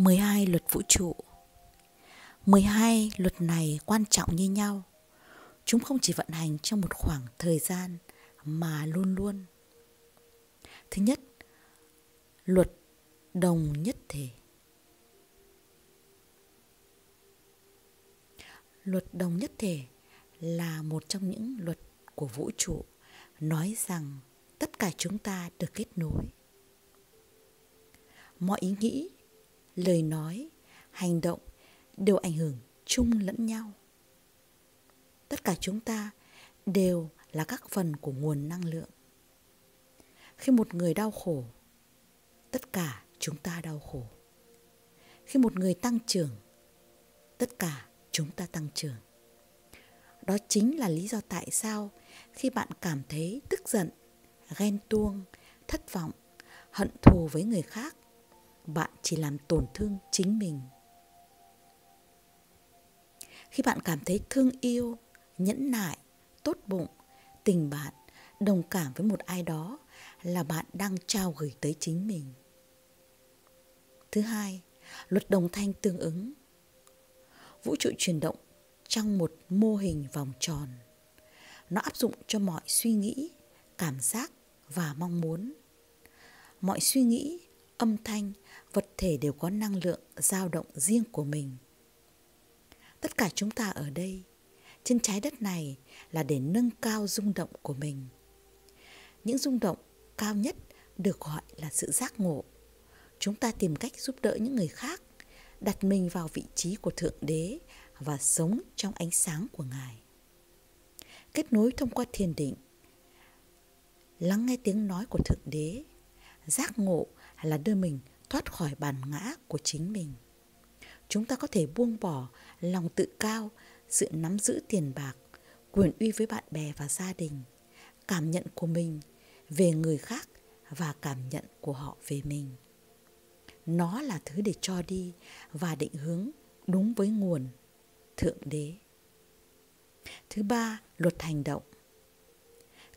12 luật vũ trụ 12 luật này quan trọng như nhau. Chúng không chỉ vận hành trong một khoảng thời gian mà luôn luôn. Thứ nhất, luật đồng nhất thể. Luật đồng nhất thể là một trong những luật của vũ trụ nói rằng tất cả chúng ta được kết nối. Mọi ý nghĩ, lời nói, hành động đều ảnh hưởng chung lẫn nhau. Tất cả chúng ta đều là các phần của nguồn năng lượng. Khi một người đau khổ, tất cả chúng ta đau khổ. Khi một người tăng trưởng, tất cả chúng ta tăng trưởng. Đó chính là lý do tại sao khi bạn cảm thấy tức giận, ghen tuông, thất vọng, hận thù với người khác, bạn chỉ làm tổn thương chính mình. Khi bạn cảm thấy thương yêu, nhẫn nại, tốt bụng, tình bạn, đồng cảm với một ai đó là bạn đang trao gửi tới chính mình. Thứ hai, luật đồng thanh tương ứng. Vũ trụ chuyển động trong một mô hình vòng tròn. Nó áp dụng cho mọi suy nghĩ, cảm giác và mong muốn. Mọi suy nghĩ, âm thanh, vật thể đều có năng lượng dao động riêng của mình. Tất cả chúng ta ở đây, trên trái đất này là để nâng cao rung động của mình. Những rung động cao nhất được gọi là sự giác ngộ. Chúng ta tìm cách giúp đỡ những người khác, đặt mình vào vị trí của Thượng Đế và sống trong ánh sáng của Ngài. Kết nối thông qua thiền định, lắng nghe tiếng nói của Thượng Đế, giác ngộ là đưa mình thoát khỏi bản ngã của chính mình. Chúng ta có thể buông bỏ lòng tự cao, sự nắm giữ tiền bạc, quyền uy với bạn bè và gia đình, cảm nhận của mình về người khác và cảm nhận của họ về mình. Nó là thứ để cho đi và định hướng đúng với nguồn Thượng Đế. Thứ ba, luật hành động.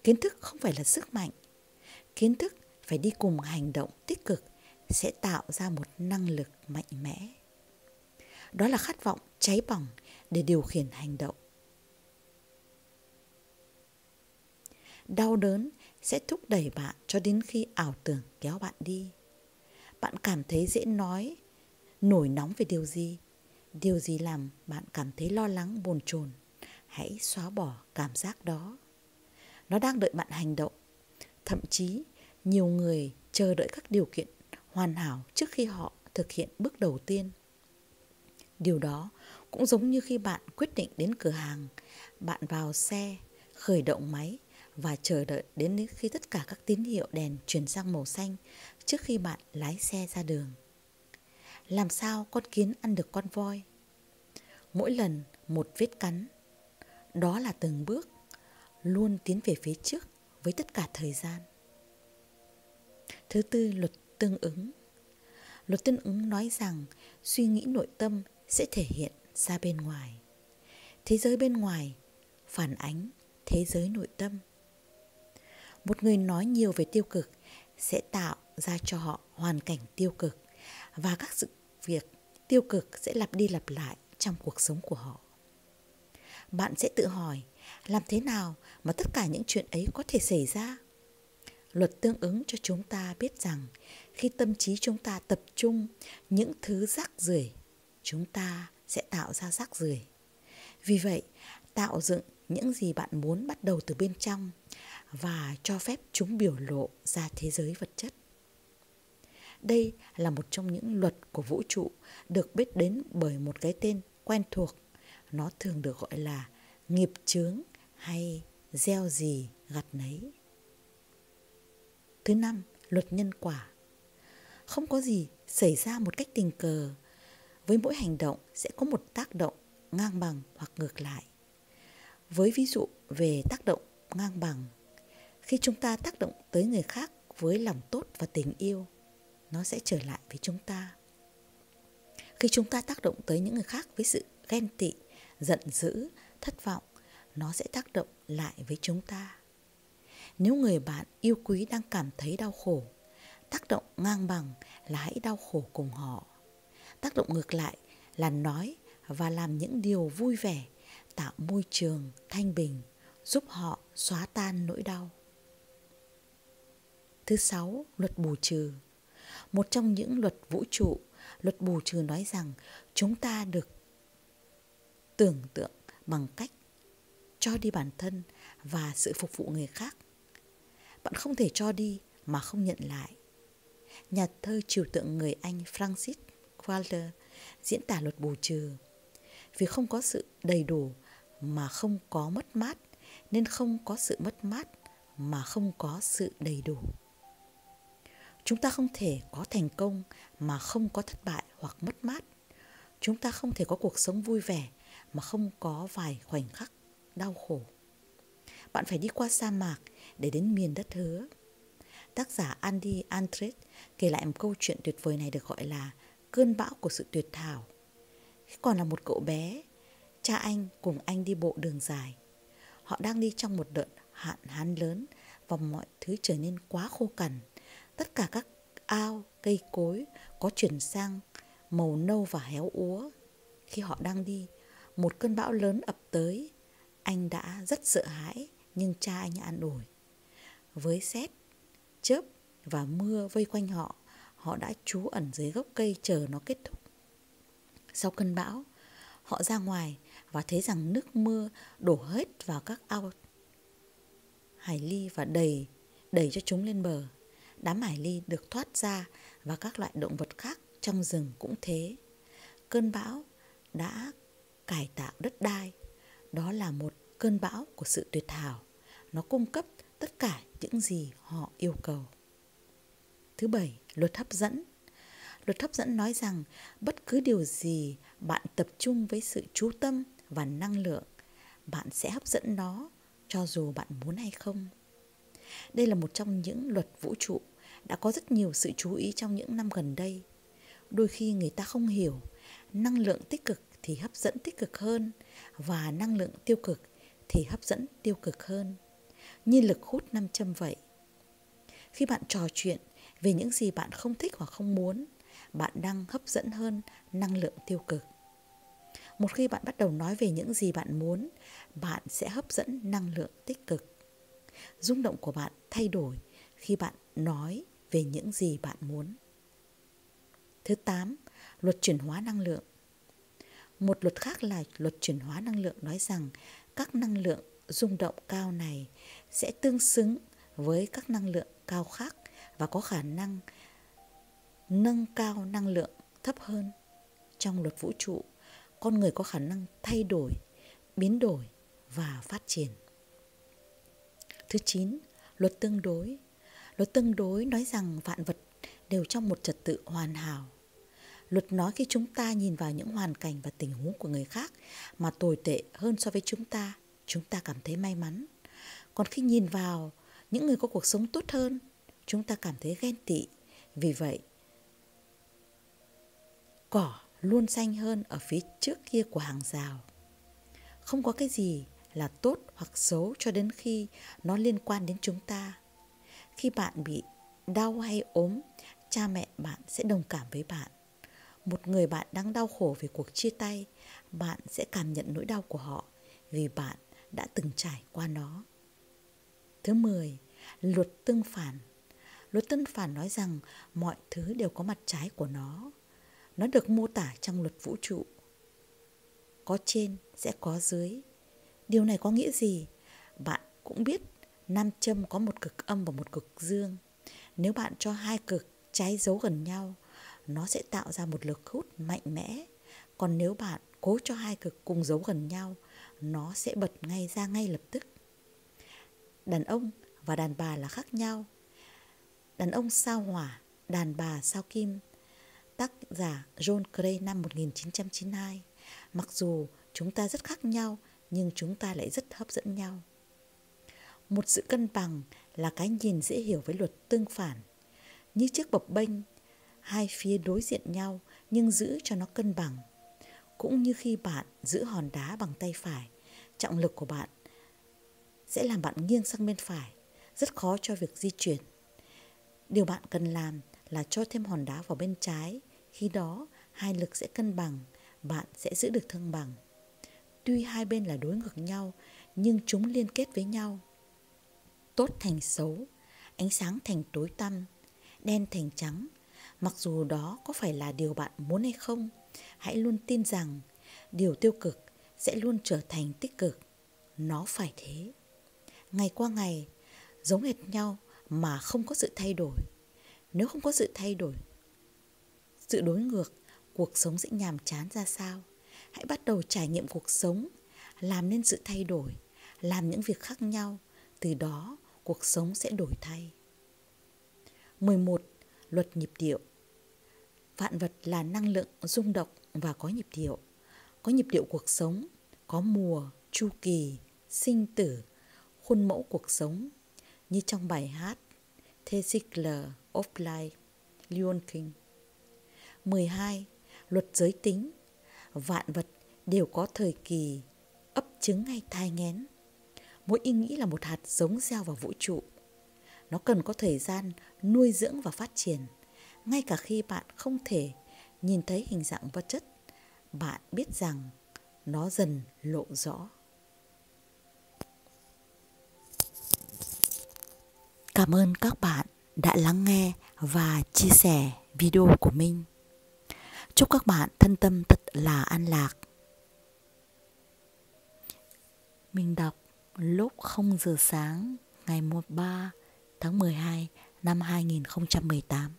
Kiến thức không phải là sức mạnh. Kiến thức phải đi cùng hành động tích cực sẽ tạo ra một năng lực mạnh mẽ. Đó là khát vọng cháy bỏng để điều khiển hành động. Đau đớn sẽ thúc đẩy bạn cho đến khi ảo tưởng kéo bạn đi. Bạn cảm thấy dễ nói, nổi nóng về điều gì? Điều gì làm bạn cảm thấy lo lắng bồn chồn? Hãy xóa bỏ cảm giác đó. Nó đang đợi bạn hành động. Thậm chí, nhiều người chờ đợi các điều kiện hoàn hảo trước khi họ thực hiện bước đầu tiên. Điều đó cũng giống như khi bạn quyết định đến cửa hàng, bạn vào xe, khởi động máy và chờ đợi đến khi tất cả các tín hiệu đèn chuyển sang màu xanh trước khi bạn lái xe ra đường. Làm sao con kiến ăn được con voi? Mỗi lần một vết cắn, đó là từng bước luôn tiến về phía trước với tất cả thời gian. Thứ tư, luật tương ứng. Luật tương ứng nói rằng suy nghĩ nội tâm sẽ thể hiện ra bên ngoài. Thế giới bên ngoài phản ánh thế giới nội tâm. Một người nói nhiều về tiêu cực sẽ tạo ra cho họ hoàn cảnh tiêu cực và các sự việc tiêu cực sẽ lặp đi lặp lại trong cuộc sống của họ. Bạn sẽ tự hỏi, làm thế nào mà tất cả những chuyện ấy có thể xảy ra? Luật tương ứng cho chúng ta biết rằng khi tâm trí chúng ta tập trung những thứ rác rưởi, chúng ta sẽ tạo ra rác rưởi. Vì vậy, tạo dựng những gì bạn muốn bắt đầu từ bên trong và cho phép chúng biểu lộ ra thế giới vật chất. Đây là một trong những luật của vũ trụ được biết đến bởi một cái tên quen thuộc. Nó thường được gọi là nghiệp chướng hay gieo gì gặt nấy. Thứ năm, luật nhân quả. Không có gì xảy ra một cách tình cờ. Với mỗi hành động sẽ có một tác động ngang bằng hoặc ngược lại. Với ví dụ về tác động ngang bằng, khi chúng ta tác động tới người khác với lòng tốt và tình yêu, nó sẽ trở lại với chúng ta. Khi chúng ta tác động tới những người khác với sự ghen tị, giận dữ, thất vọng, nó sẽ tác động lại với chúng ta. Nếu người bạn yêu quý đang cảm thấy đau khổ, tác động ngang bằng là hãy đau khổ cùng họ. Tác động ngược lại là nói và làm những điều vui vẻ, tạo môi trường thanh bình, giúp họ xóa tan nỗi đau. Thứ sáu, luật bù trừ. Một trong những luật vũ trụ, luật bù trừ nói rằng chúng ta được tưởng tượng bằng cách cho đi bản thân và sự phục vụ người khác. Bạn không thể cho đi mà không nhận lại. Nhà thơ trừu tượng người Anh Francis Walter diễn tả luật bù trừ. Vì không có sự đầy đủ mà không có mất mát, nên không có sự mất mát mà không có sự đầy đủ. Chúng ta không thể có thành công mà không có thất bại hoặc mất mát. Chúng ta không thể có cuộc sống vui vẻ mà không có vài khoảnh khắc đau khổ. Bạn phải đi qua sa mạc để đến miền đất hứa. Tác giả Andy Antret kể lại một câu chuyện tuyệt vời này được gọi là cơn bão của sự tuyệt thảo. Khi còn là một cậu bé, cha anh cùng anh đi bộ đường dài. Họ đang đi trong một đợt hạn hán lớn và mọi thứ trở nên quá khô cằn. Tất cả các ao, cây cối có chuyển sang màu nâu và héo úa. Khi họ đang đi, một cơn bão lớn ập tới. Anh đã rất sợ hãi, nhưng cha anh an ủi. Với sét, chớp và mưa vây quanh họ, họ đã trú ẩn dưới gốc cây chờ nó kết thúc. Sau cơn bão, họ ra ngoài và thấy rằng nước mưa đổ hết vào các ao hải ly và đầy đẩy cho chúng lên bờ. Đám hải ly được thoát ra và các loại động vật khác trong rừng cũng thế. Cơn bão đã cải tạo đất đai. Đó là một cơn bão của sự tuyệt hảo. Nó cung cấp tất cả những gì họ yêu cầu. Thứ bảy, luật hấp dẫn. Luật hấp dẫn nói rằng bất cứ điều gì bạn tập trung với sự chú tâm và năng lượng, bạn sẽ hấp dẫn nó cho dù bạn muốn hay không. Đây là một trong những luật vũ trụ đã có rất nhiều sự chú ý trong những năm gần đây. Đôi khi người ta không hiểu năng lượng tích cực thì hấp dẫn tích cực hơn và năng lượng tiêu cực thì hấp dẫn tiêu cực hơn. Như lực hút nam châm vậy. Khi bạn trò chuyện về những gì bạn không thích hoặc không muốn, bạn đang hấp dẫn hơn năng lượng tiêu cực. Một khi bạn bắt đầu nói về những gì bạn muốn, bạn sẽ hấp dẫn năng lượng tích cực. Rung động của bạn thay đổi khi bạn nói về những gì bạn muốn. Thứ 8, luật chuyển hóa năng lượng. Một luật khác là luật chuyển hóa năng lượng nói rằng các năng lượng rung động cao này sẽ tương xứng với các năng lượng cao khác và có khả năng nâng cao năng lượng thấp hơn. Trong luật vũ trụ, con người có khả năng thay đổi, biến đổi và phát triển. Thứ 9, luật tương đối. Luật tương đối nói rằng vạn vật đều trong một trật tự hoàn hảo Luật nói khi chúng ta nhìn vào những hoàn cảnh và tình huống của người khác mà tồi tệ hơn so với chúng ta, chúng ta cảm thấy may mắn. Còn khi nhìn vào những người có cuộc sống tốt hơn, chúng ta cảm thấy ghen tị. Vì vậy, cỏ luôn xanh hơn ở phía trước kia của hàng rào. Không có cái gì là tốt hoặc xấu cho đến khi nó liên quan đến chúng ta. Khi bạn bị đau hay ốm, cha mẹ bạn sẽ đồng cảm với bạn một người bạn đang đau khổ vì cuộc chia tay, bạn sẽ cảm nhận nỗi đau của họ vì bạn đã từng trải qua nó. Thứ 10 luật tương phản. Luật tương phản nói rằng mọi thứ đều có mặt trái của nó. Nó được mô tả trong luật vũ trụ. Có trên sẽ có dưới. Điều này có nghĩa gì? Bạn cũng biết, nam châm có một cực âm và một cực dương. Nếu bạn cho hai cực trái dấu gần nhau nó sẽ tạo ra một lực hút mạnh mẽ. Còn nếu bạn cố cho hai cực cùng giấu gần nhau, nó sẽ bật ngay ra ngay lập tức. Đàn ông và đàn bà là khác nhau. Đàn ông sao hỏa, đàn bà sao kim. Tác giả John Gray năm 1992. Mặc dù chúng ta rất khác nhau, nhưng chúng ta lại rất hấp dẫn nhau. Một sự cân bằng là cái nhìn dễ hiểu với luật tương phản. Như chiếc bập bênh hai phía đối diện nhau nhưng giữ cho nó cân bằng. Cũng như khi bạn giữ hòn đá bằng tay phải, trọng lực của bạn sẽ làm bạn nghiêng sang bên phải, rất khó cho việc di chuyển. Điều bạn cần làm là cho thêm hòn đá vào bên trái, khi đó hai lực sẽ cân bằng, bạn sẽ giữ được thăng bằng. Tuy hai bên là đối ngược nhau, nhưng chúng liên kết với nhau. Tốt thành xấu, ánh sáng thành tối tăm, đen thành trắng. Mặc dù đó có phải là điều bạn muốn hay không, hãy luôn tin rằng điều tiêu cực sẽ luôn trở thành tích cực. Nó phải thế. Ngày qua ngày, giống hệt nhau mà không có sự thay đổi. Nếu không có sự thay đổi, sự đối ngược, cuộc sống sẽ nhàm chán ra sao? Hãy bắt đầu trải nghiệm cuộc sống, làm nên sự thay đổi, làm những việc khác nhau, từ đó cuộc sống sẽ đổi thay. 11. Luật nhịp điệu Vạn vật là năng lượng rung động và có nhịp điệu. Có nhịp điệu cuộc sống, có mùa, chu kỳ, sinh tử, khuôn mẫu cuộc sống như trong bài hát The Cycle of Life, Leon King. 12. Luật giới tính Vạn vật đều có thời kỳ ấp trứng hay thai nghén. Mỗi ý nghĩ là một hạt giống gieo vào vũ trụ. Nó cần có thời gian nuôi dưỡng và phát triển. Ngay cả khi bạn không thể nhìn thấy hình dạng vật chất, bạn biết rằng nó dần lộ rõ. Cảm ơn các bạn đã lắng nghe và chia sẻ video của mình. Chúc các bạn thân tâm thật là an lạc. Mình đọc lúc 0 giờ sáng ngày 13 tháng 12 năm 2018.